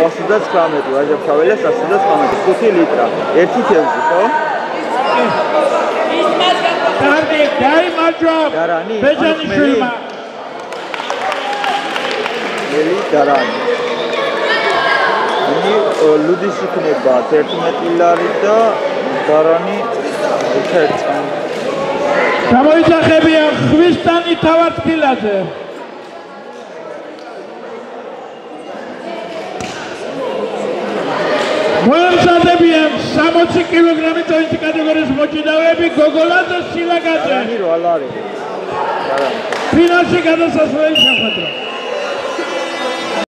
119 ვაჟა-ფშაველა 119 5 ლიტრა 1 თევზი ხო? კარგი, დაიმარჯვა. დარანი? ბეჯანიშვილმა. მელი დარანი. ნი ლუდის იქნება 11 ლარი და დარანი 1 წამი. გამოიძახებია ხვისტანი თავართხილაძე. მოემზადებიან 60 კილოგრამი წონით კატეგორიის მოჭიდავეები გოგოლა და სილაგაძე. დარანი 8 ლარი. დარანი. ფინალში გადასასვლელი შეხვედრა.